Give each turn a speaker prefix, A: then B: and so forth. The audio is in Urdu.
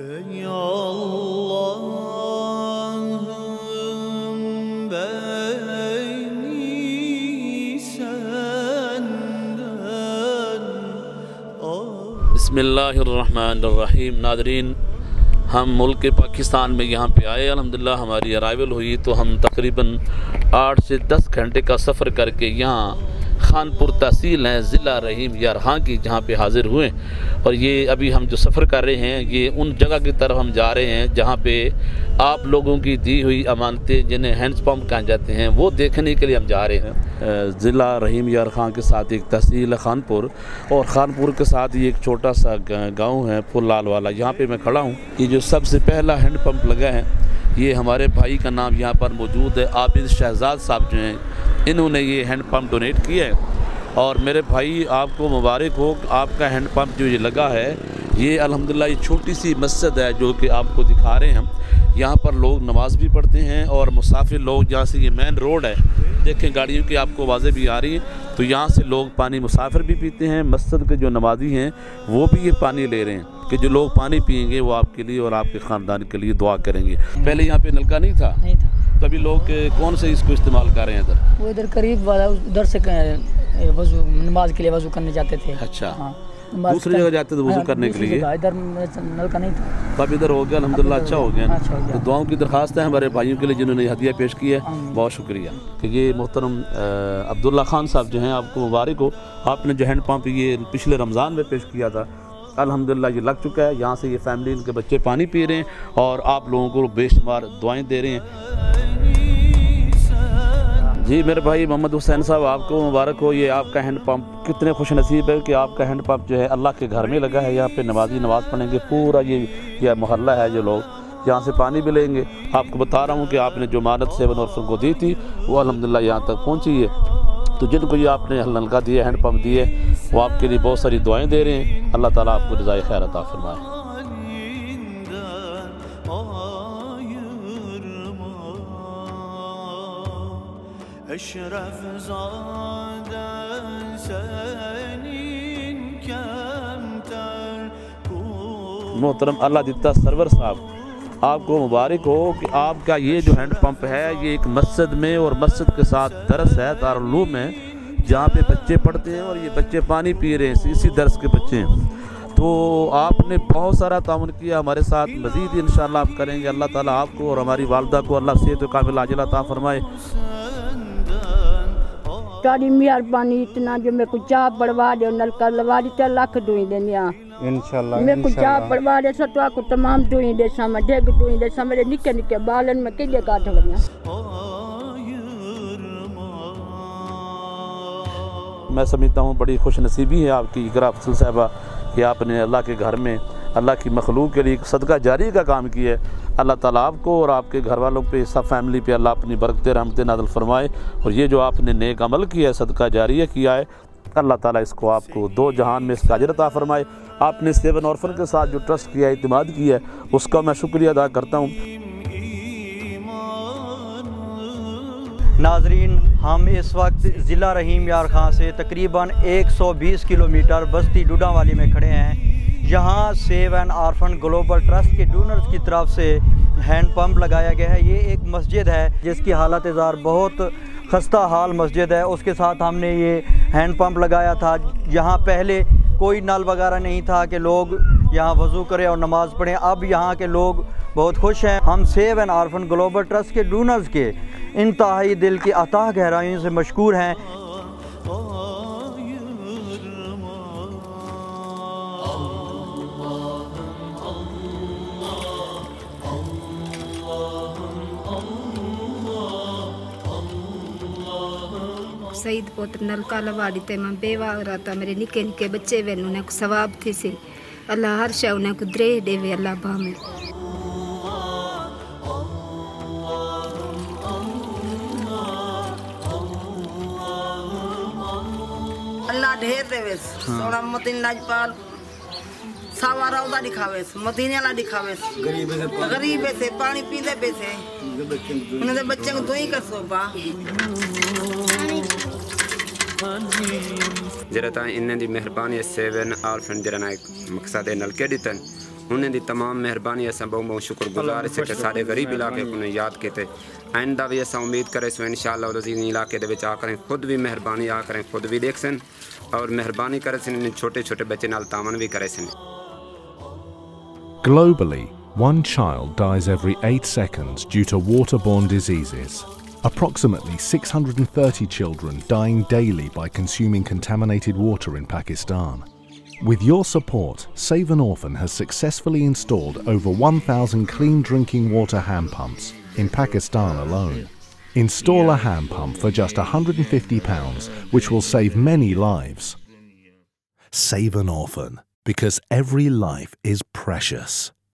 A: Ey Allah'ım، beni senden
B: بسم اللہ الرحمن الرحیم ناظرین ہم ملک پاکستان میں یہاں پہ آئے، الحمدللہ ہماری ارائیول ہوئی تو ہم تقریباً آٹھ سے دس گھنٹے کا سفر کر کے یہاں خانپور تحصیل ہیں، ضلع رحیم یارہاں کی جہاں پہ حاضر ہوئے اور یہ ابھی ہم جو سفر کر رہے ہیں، یہ ان جگہ کی طرف ہم جا رہے ہیں جہاں پہ آپ لوگوں کی دی ہوئی امانتیں جنہیں ہینڈس پمپ کہا جاتے ہیں، وہ دیکھنے کے لیے ہم جا رہے ہیں۔ ضلع رحیم یار خان کے ساتھ ایک تحصیل ہے خانپور، اور خانپور کے ساتھ یہ ایک چھوٹا سا گاؤں ہے پھول لال والا۔ یہاں پہ میں کھڑا ہوں یہ جو سب سے پہلا ہینڈ پمپ لگا ہے یہ ہمارے بھائی کا نام یہاں پر موجود ہے، عابد شہزاد صاحب جو ہیں، انہوں نے یہ ہینڈ پمپ ڈونیٹ کیا ہے۔ اور میرے بھائی، آپ کو مبارک ہو، آپ کا ہینڈ پمپ جو یہ لگا ہے، یہ الحمدللہ یہ چھوٹی سی مسجد ہے جو کہ آپ کو دکھا رہے ہیں ہم۔ یہاں پر لوگ نماز بھی پڑھتے ہیں اور مسافر لوگ، جہاں سے یہ مین روڈ ہے، دیکھیں گاڑیوں کی آپ کو واضح بھی آ رہی ہیں تو یہاں سے لوگ پانی مسافر بھی پیتے ہیں، مسجد کے جو نمازی ہیں، وہ بھی یہ پانی لے رہے ہیں۔ کہ جو لوگ پانی پئیں گے وہ آپ کے لیے اور آپ کے خاندان کے لیے دعا کریں گے۔ پہلے یہاں پہ نلکا نہیں تھا؟
C: نہیں تھا۔
B: تبھی لوگ کون سے اس کو استعمال کر رہے ہیں ادھر؟
C: وہ ادھر قریب والا ادھر سے وضو نماز کے لیے وضو کرنے جاتے تھے۔
B: اچھا۔
C: ہاں۔
B: دوسری جگہ جاتے تھے وضو
C: ہاں،
B: کرنے کے لیے؟
C: ادھر نل کا نہیں تھا۔
B: تو اب ادھر ہو گیا الحمدللہ اچھا ہو گیا نا۔
C: اچھا ہو گیا۔
B: تو دعاؤں کی درخواست ہے ہمارے بھائیوں کے لیے جنہوں نے یہ ہدیہ پیش کی ہے بہت شکریہ۔ کہ یہ محترم عبداللہ خان صاحب جو ہیں آپ کو مبارک ہو۔ آپ نے جو ہینڈ پمپ یہ پچھلے رمضان میں پیش کیا تھا الحمدللہ یہ لگ چکا ہے۔ یہاں سے یہ فیملی، ان کے بچے پانی پی رہے ہیں اور آپ لوگوں کو بے شمار دعائیں دے رہے ہیں۔ جی میرے بھائی محمد حسین صاحب، آپ کو مبارک ہو۔ یہ آپ کا ہینڈ پمپ کتنے خوش نصیب ہے کہ آپ کا ہینڈ پمپ جو ہے اللہ کے گھر میں لگا ہے۔ یہاں پہ نمازی نماز پڑھیں گے۔ پورا یہ یہ محلہ ہے جو لوگ یہاں سے پانی بھی لیں گے۔ آپ کو بتا رہا ہوں کہ آپ نے جو مانت سیون اور کو دی تھی، وہ الحمدللہ یہاں تک پہنچی ہے۔ تو جن کو یہ آپ نے نلکا دیا ہینڈ پمپ دیے وہ آپ کے لیے بہت ساری دعائیں دے رہے ہیں۔ اللہ تعالیٰ آپ کو رضائے خیر عطا فرمائے۔
A: Eşref zaden senin kemter
B: محترم اللہ دتا سرور صاحب آپ کو مبارک ہو کہ آپ کا یہ جو ہینڈ پمپ ہے، یہ ایک مسجد میں اور مسجد کے ساتھ درس ہے، دارالعلوم میں، جہاں پہ بچے پڑھتے ہیں اور یہ بچے پانی پی رہے ہیں، اسی درس کے بچے ہیں۔ تو آپ نے بہت سارا تعاون کیا ہمارے ساتھ، مزید انشاءاللہ آپ کریں گے۔ اللہ تعالیٰ آپ کو اور ہماری والدہ کو اللہ صحت و کامل عاجلہ عطا فرمائے۔
D: تاری مہربانی اتنا جو میں کو چاہ پڑوا دے نلکا لوا دی تے لاکھ دوئی دینیا
E: انشاءاللہ
D: میں کو چاہ
E: انشاءاللہ
D: پڑوا دے سا تو کو تمام دوئی دے سا میں ڈیگ دوئی دے سا میرے نکے نکے بالن میں کئی کاٹ لگیا
B: میں سمجھتا ہوں بڑی خوش نصیبی ہے آپ کی اقرا افضل صاحبہ کہ آپ نے اللہ کے گھر میں اللہ کی مخلوق کے لیے ایک صدقہ جاری کا کام کیا ہے اللہ تعالیٰ آپ کو اور آپ کے گھر والوں پہ، سب فیملی پہ اللہ اپنی برکت رحمت نازل فرمائے۔ اور یہ جو آپ نے نیک عمل کیا ہے، صدقہ جاریہ کیا ہے، اللہ تعالیٰ اس کو آپ کو دو جہان میں اس کا اجر عطا فرمائے۔ آپ نے سیون اورفن کے ساتھ جو ٹرسٹ کیا ہے اعتماد کیا ہے، اس کا میں شکریہ ادا کرتا ہوں۔
E: ناظرین، ہم اس وقت ضلع رحیم یار خان سے تقریباً ایک سو بیس کلومیٹر بستی ڈوڈا والی میں کھڑے ہیں۔ یہاں save and orphan global trust کے ڈونرز کی طرف سے ہینڈ پمپ لگایا گیا ہے۔ یہ ایک مسجد ہے جس کی حالت اظہار بہت خستہ حال مسجد ہے۔ اس کے ساتھ ہم نے یہ ہینڈ پمپ لگایا تھا۔ یہاں پہلے کوئی نل وغیرہ نہیں تھا کہ لوگ یہاں وضو کریں اور نماز پڑھیں۔ اب یہاں کے لوگ بہت خوش ہیں۔ ہم save and orphan global trust کے ڈونرز کے انتہائی دل کی عطا گہرائیوں سے مشکور ہیں۔
F: سعید پوتر نلکا لوا دیتے میں بیوہ رہتا میرے نکے نکے بچے وین انہیں کو ثواب تھی سی اللہ ہر شے انہیں کو درے دے وے اللہ با میں
G: اللہ ڈھیر دیویس سونا متین لاجپال ساوا روزہ دکھاویس مدینے والا دکھاویس غریب سے پانی پیندے پے سے انہوں نے بچے کو دوئی کر سو پا
H: جرا تا انہاں دی مہربانی سیون آرفن جرا نا مقصد نلکے دتن۔ انہیں دی تمام مہربانی ایسا بہت بہت شکر گزار سے کہ سارے غریب علاقے کو یاد کیتے۔ آئندہ بھی ایسا امید کرے سو انشاءاللہ العزیز علاقے دے وچ آ کریں خود بھی مہربانی آ کریں خود بھی دیکھ سن اور مہربانی کرے سن چھوٹے چھوٹے بچے نال تامن بھی کرے سن۔
I: Globally, one child dies every 8 seconds due to waterborne diseases. Approximately 630 children dying daily by consuming contaminated water in Pakistan. With your support, Save an Orphan has successfully installed over 1,000 clean drinking water hand pumps in Pakistan alone. Install a hand pump for just £150, which will save many lives. Save an Orphan, because every life is precious.